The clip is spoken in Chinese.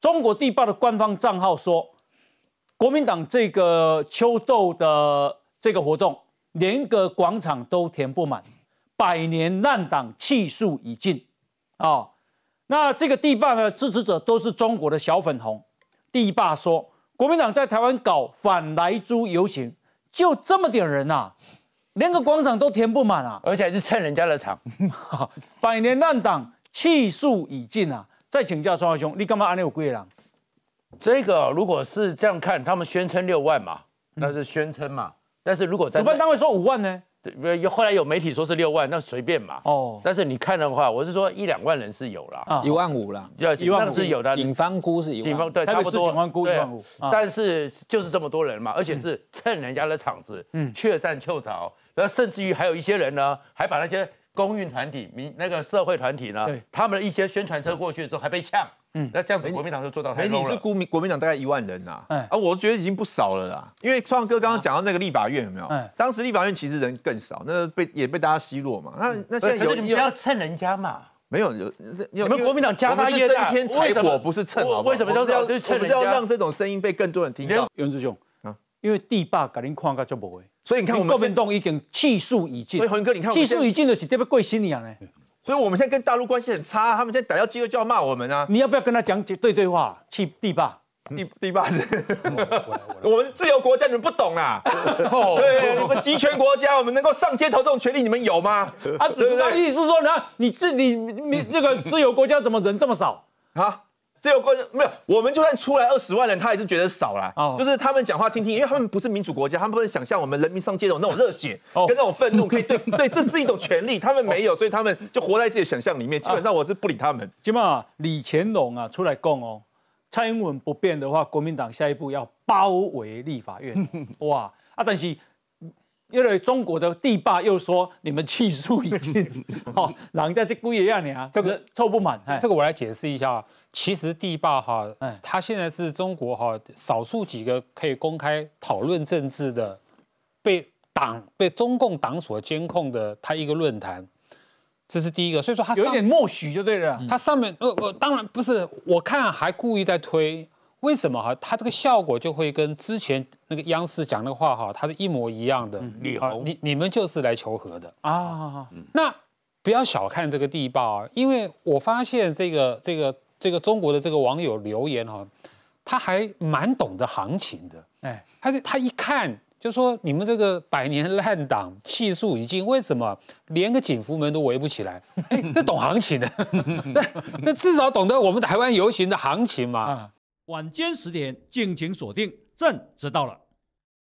中国地报的官方账号说，国民党这个秋斗的这个活动，连个广场都填不满，百年烂党气数已尽啊。那这个地霸呢，支持者都是中国的小粉红。地霸说，国民党在台湾搞反莱猪游行，就这么点人呐，连个广场都填不满啊，而且还是蹭人家的场。百年烂党气数已尽啊！再请教庄华兄，你干嘛安利有贵人？这个如果是这样看，他们宣称六万嘛，那是宣称嘛。但是如果主办单位说五万呢？对，后来有媒体说是六万，那随便嘛。哦。但是你看的话，我是说一两万人是有了，一万五了，一万五是有的。警方估是一万。警方对，差不多。警方估一万五。但是就是这么多人嘛，而且是趁人家的场子，嗯，雀占秋巢。然后甚至于还有一些人呢，还把那些公运团体、民那个社会团体呢，他们的一些宣传车过去的时候还被呛。嗯，那这样子国民党就做到。媒体是估民国民党大概一万人呐，啊，我觉得已经不少了啦。因为创哥刚刚讲到那个立法院有没有？嗯当时立法院其实人更少，那被也被大家奚落嘛。那那现在有你不要蹭人家嘛？没有有有，你们国民党家大业大，增添柴火不是蹭为什么要要蹭人家？要让这种声音被更多人听到。袁志雄啊，因为地霸给您看个就不会，所以你看我们国民党已经气数已尽。所以恒哥，你看气数已尽的是特别贵心一样呢。所以我们现在跟大陆关系很差，他们现在逮到机会就要骂我们啊！你要不要跟他讲对对话？去地霸，地地霸是，我们是自由国家，你们不懂啊！对，我们集权国家，我们能够上街头这种权利，你们有吗？啊，对不对？意思是说，呢，你自你你这个自由国家怎么人这么少啊？自由国家没有，我们就算出来二十万人，他也是觉得少啦。哦，就是他们讲话听听，因为他们不是民主国家，他们不能想象我们人民上街头那种热血跟那种愤怒，可以对对，这是一种权利，他们没有，所以他们就活在自己的想象里面。基本上我是不理他们。起码李乾隆啊出来供哦，蔡英文不变的话，国民党下一步要包围立法院。哇啊！但是因为中国的地霸又说你们气数已尽，哦，人家这故意让你啊，这个凑不满。这个我来解释一下。其实地霸哈，他现在是中国哈少数几个可以公开讨论政治的，被党被中共党所监控的，他一个论坛，这是第一个。所以说他有一点默许就对了。他上面呃呃，当然不是，我看还故意在推，为什么哈？它这个效果就会跟之前那个央视讲的话哈，它是一模一样的。李红，你你们就是来求和的啊。那不要小看这个地报啊，因为我发现这个这个。这个中国的这个网友留言哈，他还蛮懂得行情的，哎，他他一看就说你们这个百年烂党气数已尽，为什么连个警服门都围不起来？哎，这懂行情的，那这至少懂得我们台湾游行的行情嘛。晚间十点敬请锁定，朕知道了。